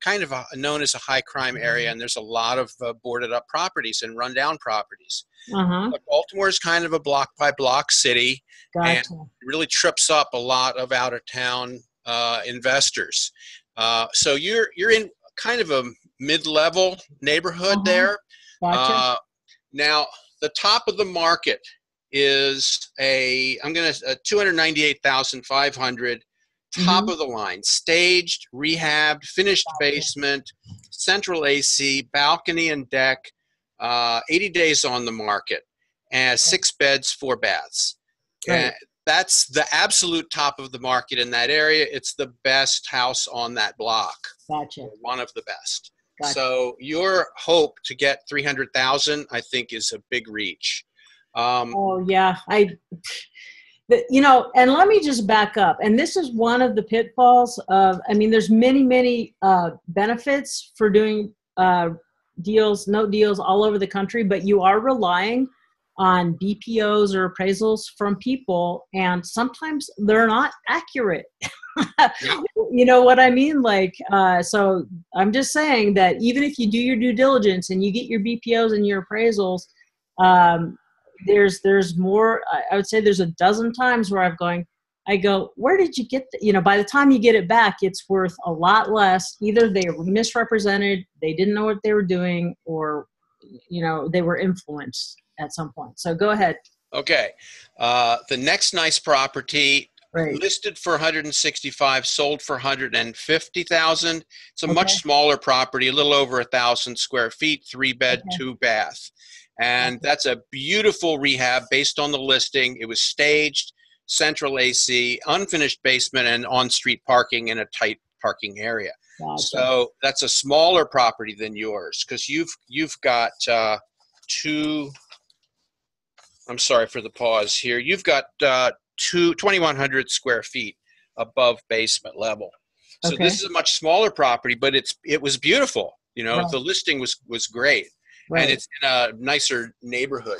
kind of a, known as a high crime area and there's a lot of uh, boarded up properties and rundown properties Uh-huh. but baltimore is kind of a block by block city Gotcha. it really trips up a lot of out of town uh, investors uh, so you're you're in kind of a mid-level neighborhood Uh-huh. there Gotcha. uh, now, the top of the market is a I'm going to 298,500 top Mhm. of the line, staged, rehabbed, finished basement, central AC, balcony and deck, uh, 80 days on the market, and six beds, four baths. And that's the absolute top of the market in that area. It's the best house on that block, gotcha. one of the best. Gotcha. So your hope to get 300,000, I think, is a big reach. Um, Oh yeah, I. But, you know, and let me just back up. And this is one of the pitfalls of. I mean, there's many, many uh, benefits for doing uh, deals, note deals all over the country, but you are relying on BPOs or appraisals from people, and sometimes they're not accurate. you know what I mean? Like, uh, so I'm just saying that even if you do your due diligence and you get your BPOs and your appraisals, um, there's there's more. I- would say there's a dozen times where I've going. I go, where did you get? The, you know, by the time you get it back, it's worth a lot less. Either they were misrepresented, they didn't know what they were doing, or you know, they were influenced at some point. So go ahead. okay. Uh, the next nice property Right. listed for 165, sold for 150,000. It's a much smaller property, a little over a thousand square feet, three bed, Okay. two bath. And that's a beautiful rehab based on the listing. It was staged, central AC, unfinished basement, and on street parking in a tight parking area. Gotcha. So that's a smaller property than yours because you've you've got uh, two I'm sorry for the pause here. You've got uh, two, 2,100 square feet above basement level. So Okay. this is a much smaller property, but it's it was beautiful. You know, Right. the listing was was great, Right. and it's in a nicer neighborhood,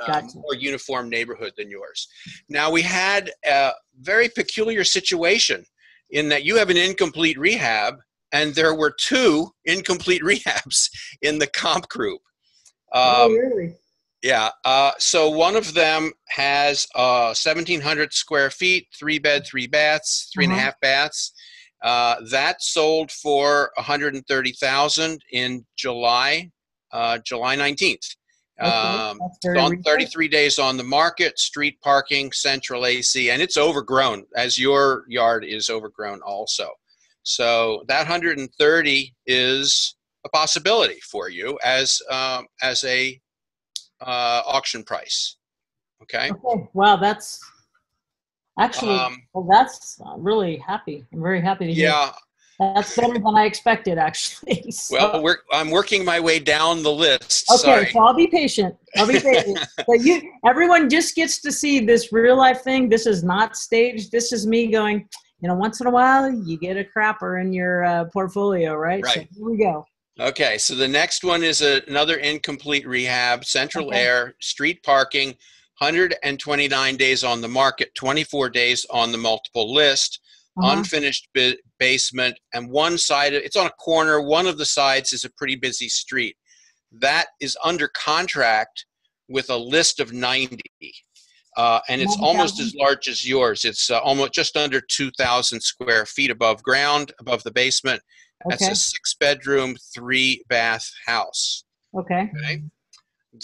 um, more uniform neighborhood than yours. Now we had a very peculiar situation in that you have an incomplete rehab, and there were two incomplete rehabs in the comp group. oh, Um, really? yeah. Uh, so one of them has uh, 1,700 square feet, three bed, three baths, three and a Uh-huh. half baths. Uh, that sold for 130,000 in July, uh, July 19th. Okay, Um, on 33 days on the market, street parking, central AC, and it's overgrown, as your yard is overgrown also. So that 130 is a possibility for you as um, as a uh, auction price. Okay. Okay. Wow, that's actually. Um, well, that's really happy. I'm very happy to hear. yeah. That's better than I expected, actually. So- Well, we're, I'm working my way down the list. okay, Sorry. so I'll be patient. I'll be patient. but you, everyone just gets to see this real life thing. This is not staged. This is me going. You know, once in a while, you get a crapper in your uh, portfolio, right? Right. So here we go. Okay, so the next one is a, another incomplete rehab, central Okay. air, street parking, 129 days on the market, 24 days on the multiple list, Uh-huh. unfinished bi- basement, and one side, it's on a corner. One of the sides is a pretty busy street. That is under contract with a list of 90. Uh, and it's almost 90,000? as large as yours. It's uh, almost just under 2,000 square feet above ground, above the basement. That's Okay. a six bedroom, three bath house. Okay. Okay.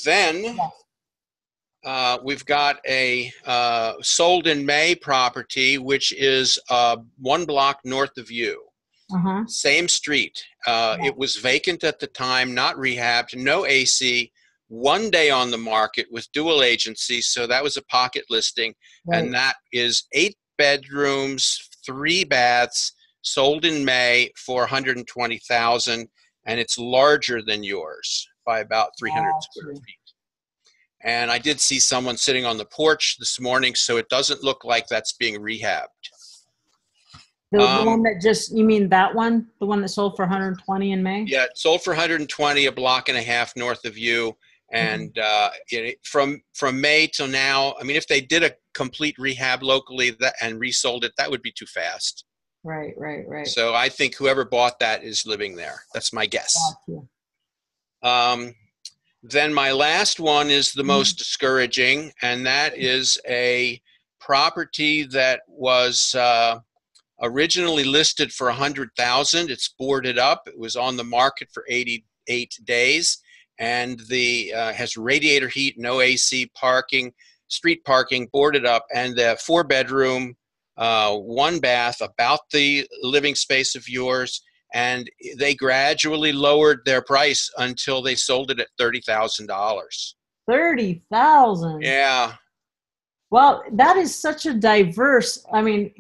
Then uh, we've got a uh, sold in May property, which is uh, one block north of you. Uh huh. Same street. Uh, Yeah. It was vacant at the time, not rehabbed, no AC. One day on the market with dual agency, so that was a pocket listing, Right. and that is eight bedrooms, three baths, sold in May for 120,000, and it's larger than yours by about 300 square feet. And I did see someone sitting on the porch this morning, so it doesn't look like that's being rehabbed. The, the um, one that just you mean that one, the one that sold for 120 in May? Yeah, it sold for 120, a block and a half north of you, and uh, it, from from May till now, I mean, if they did a complete rehab locally that and resold it, that would be too fast. Right. Right. Right. So I think whoever bought that is living there. That's my guess. Um, then my last one is the most discouraging, and that is a property that was uh, originally listed for a hundred thousand. It's boarded up. It was on the market for eighty-eight days, and the uh, has radiator heat, no AC, parking, street parking, boarded up, and the four-bedroom, uh, one bath, about the living space of yours and they gradually lowered their price until they sold it at thirty thousand dollars. Thirty thousand. Yeah, Well, that is such a diverse. I mean,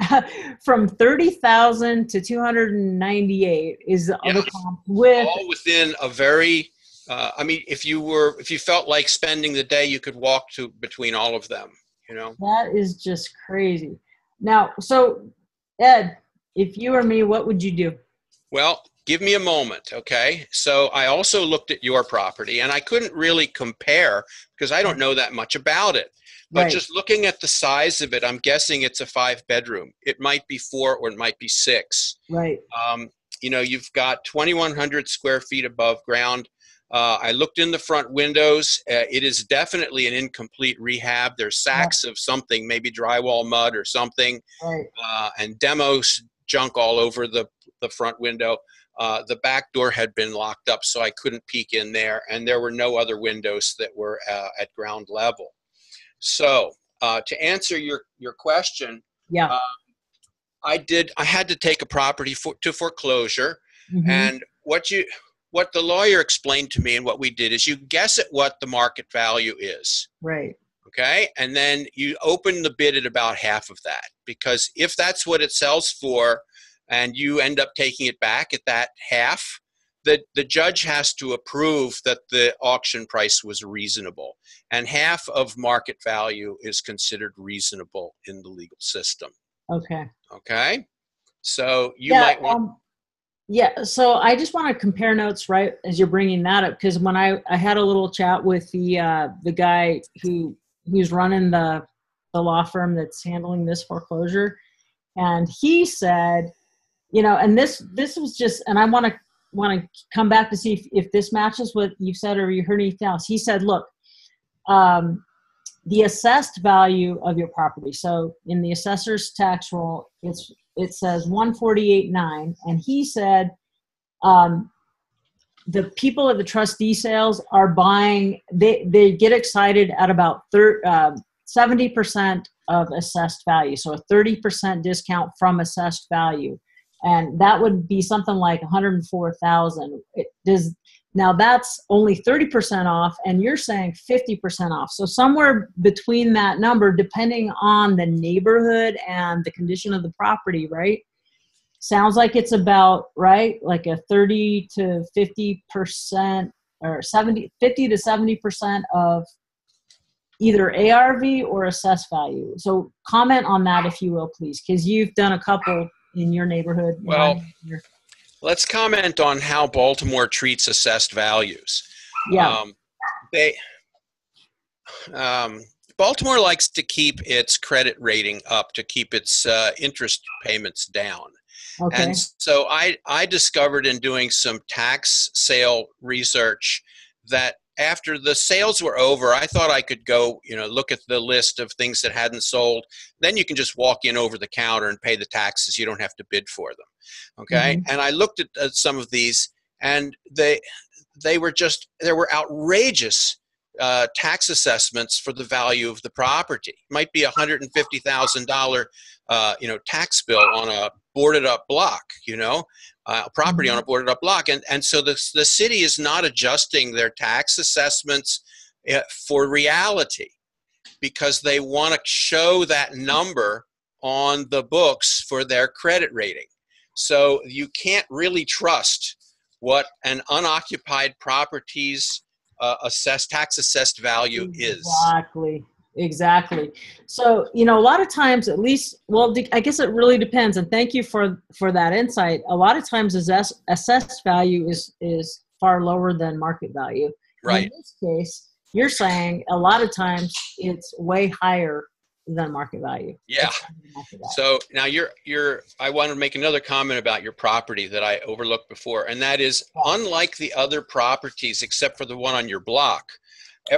from thirty thousand to two hundred and ninety-eight is the other comp with. all within a very. Uh, I mean, if you were, if you felt like spending the day, you could walk to between all of them. You know. That is just crazy. Now, so Ed, if you were me, what would you do? Well, give me a moment, okay? So I also looked at your property, and I couldn't really compare because I don't know that much about it. But Right. just looking at the size of it, I'm guessing it's a five bedroom. It might be four or it might be six. Right. Um, you know, you've got 2,100 square feet above ground. Uh, I looked in the front windows. Uh, it is definitely an incomplete rehab. There's sacks of something, maybe drywall mud or something, Right. uh, and demos junk all over the, the front window. Uh, the back door had been locked up, so I couldn't peek in there, and there were no other windows that were uh, at ground level. So, uh, to answer your, your question, Yeah. Uh, I did. I had to take a property for, to foreclosure, Mhm. and what you, what the lawyer explained to me, and what we did is you guess at what the market value is, right. okay, and then you open the bid at about half of that, because if that's what it sells for, and you end up taking it back at that half, the, the judge has to approve that the auction price was reasonable. And half of market value is considered reasonable in the legal system. Okay. Okay? So you yeah, might want. um, yeah. So I just want to compare notes, right, as you're bringing that up, because when I I had a little chat with the uh, the guy who who's running the the law firm that's handling this foreclosure, and he said, you know, and this this was just, and I want to want to come back to see if, if this matches what you said or you heard anything else. He said, look, um, the assessed value of your property. So in the assessor's tax roll, it's it says 148.9, and he said um, the people at the trustee sales are buying. They they get excited at about thir- uh, 70% of assessed value, so a 30% discount from assessed value, and that would be something like 104,000. It does now that's only 30% off, and you're saying 50% off. So, somewhere between that number, depending on the neighborhood and the condition of the property, right? Sounds like it's about, right? Like a 30 to 50% or 70, 50 to 70% of either ARV or assessed value. So, comment on that if you will, please, because you've done a couple in your neighborhood. Well, let's comment on how Baltimore treats assessed values. Yeah. Um, they um, Baltimore likes to keep its credit rating up to keep its uh, interest payments down. okay. And so I, I discovered in doing some tax sale research that after the sales were over, I thought I could go, you know, look at the list of things that hadn't sold. Then you can just walk in over the counter and pay the taxes. You don't have to bid for them. Okay. And I looked at, at some of these and they, they were just, there were outrageous uh, tax assessments for the value of the property. Might be a hundred and fifty thousand dollar, uh, you know, tax bill on a boarded up block. You know, uh, property on a boarded up block, and and so the the city is not adjusting their tax assessments uh, for reality because they want to show that number on the books for their credit rating. So you can't really trust what an unoccupied property's uh, assessed tax assessed value is. Exactly. Exactly. So, you know, a lot of times, at least, well, I guess it really depends. And thank you for for that insight. A lot of times, assess, assessed value is is far lower than market value. Right. In this case, you're saying a lot of times it's way higher than market value. Yeah. It's higher than market value. So now you're you're I want to make another comment about your property that I overlooked before, and that is unlike the other properties, except for the one on your block,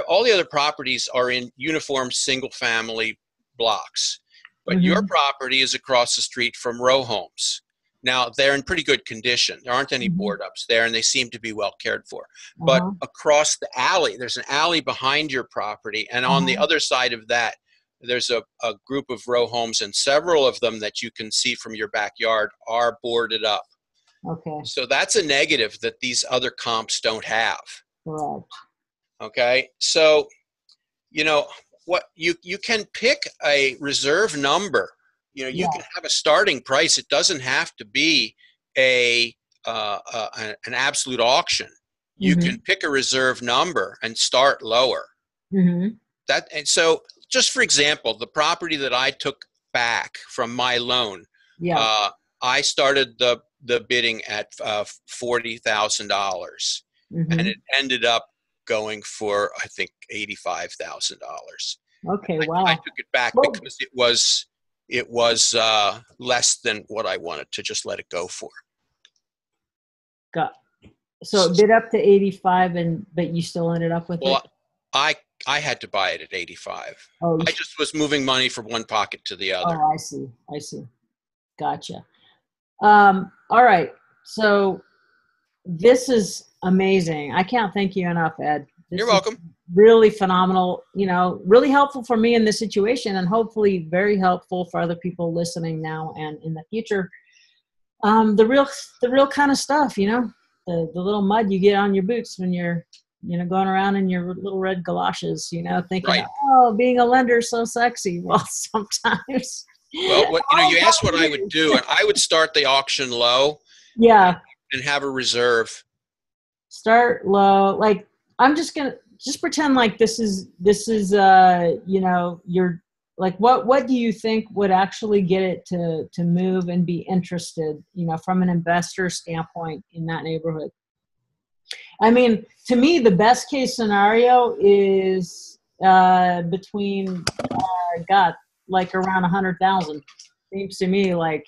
all the other properties are in uniform single family blocks. But your property is across the street from row homes. Now they're in pretty good condition. There aren't any Mhm. board ups there, and they seem to be well cared for. But Uh-huh. across the alley, there's an alley behind your property, and on the Mhm. other side of that, there's a, a group of row homes, and several of them that you can see from your backyard are boarded up. okay, So that's a negative that these other comps don't have. correct. Okay, so you know what you you can pick a reserve number. You know, you Yeah. can have a starting price. It doesn't have to be a uh, uh, an absolute auction. You Mhm. can pick a reserve number and start lower. hmm that and so just for example the property that i took back from my loan Yeah. uh, i started the the bidding at uh, $40000 mhm. and it ended up going for i think $85000 okay. I, Wow. I took it back Well- because it was it was uh, less than what i wanted to just let it go for Got. So it bid up to 85 and but you still ended up with well it? i i had to buy it at 85 Oh, i just was moving money from one pocket to the other Oh, I see. I see. Gotcha. Um, all right. So this is amazing. I can't thank you enough, Ed. This you're welcome Really phenomenal. You know, really helpful for me in this situation, and hopefully very helpful for other people listening now and in the future. Um, the real, the real kind of stuff. You know, the the little mud you get on your boots when you're you know going around in your little red galoshes. You know, thinking, Right. oh, being a lender is so sexy. Well, sometimes. Well, what, you know, you asked what I would do, and I would start the auction low Yeah. and have a reserve start low. Like I'm just gonna just pretend like this is this is uh you know your like what what do you think would actually get it to to move and be interested you know from an investor standpoint in that neighborhood i mean to me the best case scenario is uh between uh god like around a hundred thousand seems to me like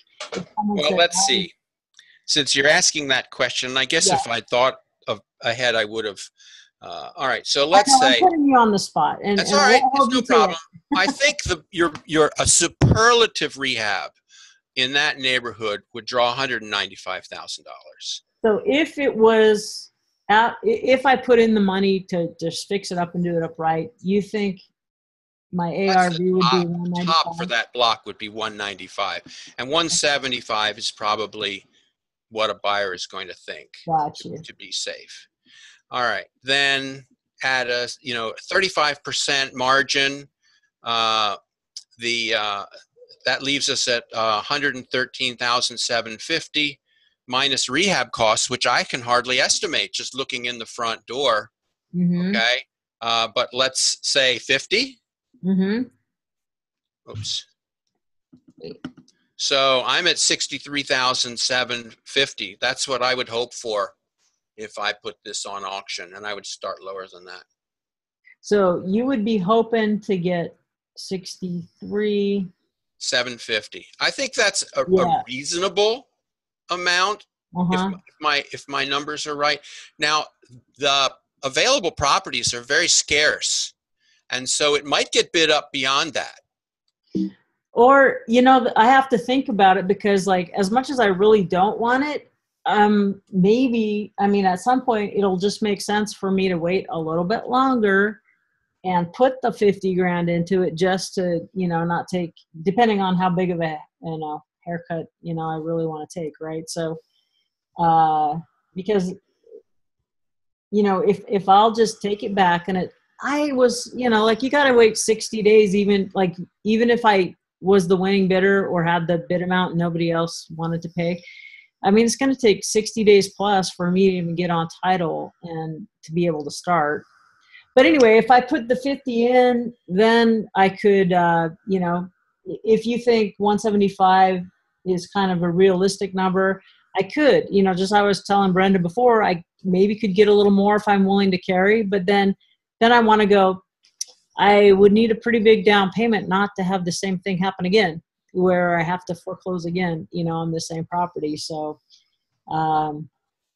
well let's see since you're asking that question i guess Yeah. if i thought ahead i would have uh, all right so let's know, say I'm putting you on the spot and That's and all right. There's no to problem. I think the your your a superlative rehab in that neighborhood would draw one hundred and ninety five thousand dollars. So if it was, out, if I put in the money to just fix it up and do it up right, you think my ARV would top- be one ninety Top for that block would be one ninety five, and one seventy five is probably what a buyer is going to think Got you. to be safe. All right, then at a you know thirty five percent margin, uh, the uh, that leaves us at uh, one hundred and thirteen thousand seven fifty minus rehab costs, which I can hardly estimate just looking in the front door. Mm-hmm. Okay, uh, but let's say fifty. Mm-hmm. Oops. So I'm at sixty-three thousand seven fifty. That's what I would hope for if I put this on auction, and I would start lower than that. So you would be hoping to get sixty three. 750. I think that's a, a reasonable amount uh-huh. if my if my numbers are right. Now, the available properties are very scarce, and so it might get bid up beyond that. Or you know, I have to think about it because, like, as much as I really don't want it, um, maybe I mean, at some point, it'll just make sense for me to wait a little bit longer and put the 50 grand into it just to you know not take depending on how big of a you know haircut you know i really want to take right? So uh because you know if if i'll just take it back and it i was you know like you got to wait 60 days even like even if i was the winning bidder or had the bid amount nobody else wanted to pay i mean it's going to take 60 days plus for me to even get on title and to be able to start. But anyway, if I put the 50 in, then I could, uh, you know, if you think 175 is kind of a realistic number, I could, you know, just I was telling Brenda before, I maybe could get a little more if I'm willing to carry, but then, then I want to go, I would need a pretty big down payment not to have the same thing happen again, where I have to foreclose again, you know, on the same property. So, um,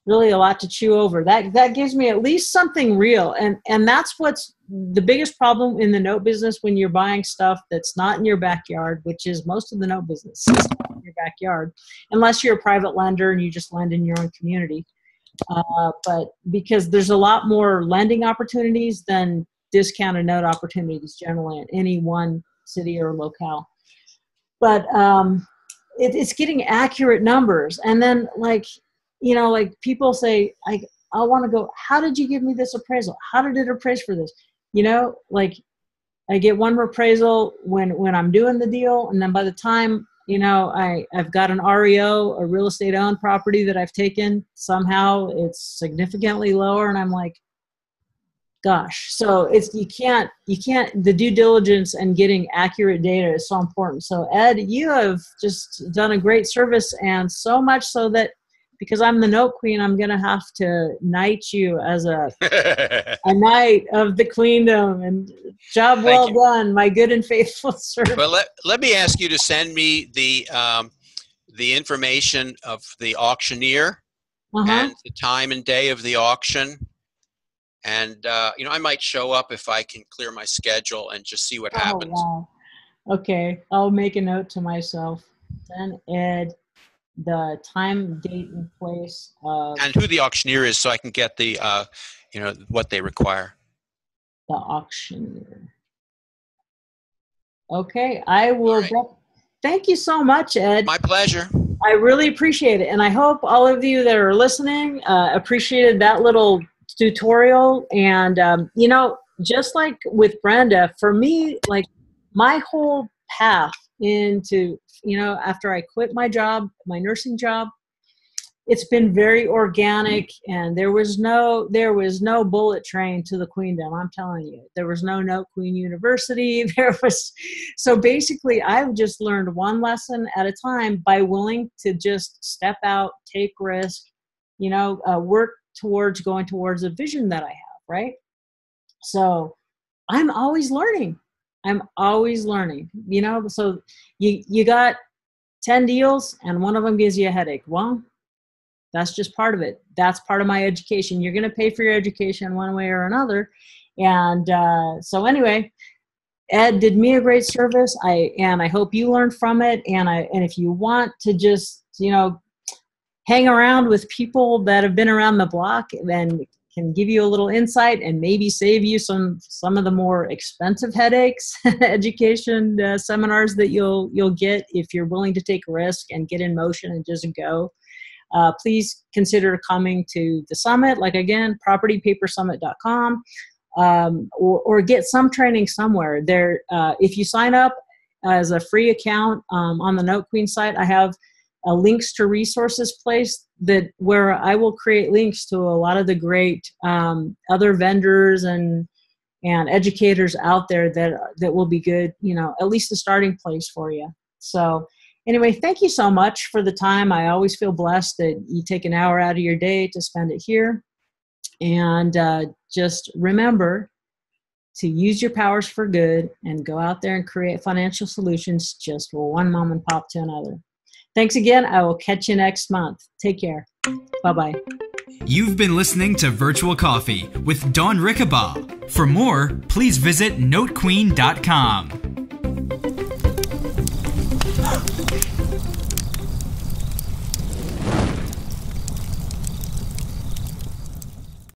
really a lot to chew over. That that gives me at least something real, and and that's what's the biggest problem in the note business when you're buying stuff that's not in your backyard, which is most of the note business is in your backyard, unless you're a private lender and you just lend in your own community. Uh, but because there's a lot more lending opportunities than discounted note opportunities generally in any one city or locale. But um, it, it's getting accurate numbers, and then like you know, like people say, I I want to go. How did you give me this appraisal? How did it appraise for this? You know, like I get one appraisal when when I'm doing the deal, and then by the time you know I I've got an REO, a real estate owned property that I've taken. Somehow it's significantly lower, and I'm like, gosh. So it's you can't you can't the due diligence and getting accurate data is so important. So Ed, you have just done a great service, and so much so that because I'm the note queen, I'm gonna have to knight you as a a knight of the queendom and job Thank well you. done, my good and faithful servant. well, let, let me ask you to send me the um, the information of the auctioneer Uh-huh. and the time and day of the auction. And uh, you know, I might show up if I can clear my schedule and just see what Oh, happens. wow. Okay, I'll make a note to myself. Then Ed, the time, date, and place of And who the auctioneer is, so I can get the uh, you know what they require. the auctioneer. Okay, I will. right. Thank you so much, Ed. My pleasure. I really appreciate it, and I hope all of you that are listening uh, appreciated that little tutorial. And um, you know, just like with Brenda, for me, like my whole path into you know after I quit my job, my nursing job, it's been very organic. And there was no there was no bullet train to the queendom i'm telling you. There was no note queen university. There was so basically i've just learned one lesson at a time by willing to just step out take risk you know uh, work towards going towards a vision that i have right so i'm always learning i'm always learning you know so you you got 10 deals and one of them gives you a headache well that's just part of it. That's part of my education. You're going to pay for your education one way or another. And uh, so, anyway, Ed did me a great service. I and I hope you learned from it. And I and if you want to just you know hang around with people that have been around the block, then can give you a little insight and maybe save you some some of the more expensive headaches education uh, seminars that you'll you'll get if you're willing to take risk and get in motion and just go uh, please consider coming to the summit. Like again, propertypapersummit.com, um, or, or get some training somewhere. There, uh, if you sign up as a free account um, on the Note Queen site, I have a links to resources place that where I will create links to a lot of the great um, other vendors and and educators out there that that will be good. You know, at least a starting place for you. So anyway, thank you so much for the time. I always feel blessed that you take an hour out of your day to spend it here. And uh, just remember to use your powers for good and go out there and create financial solutions just one mom and pop to another. Thanks again. I will catch you next month. Take care. Bye bye. You've been listening to Virtual Coffee with Dawn Rickabaugh. For more, please visit notequeen.com.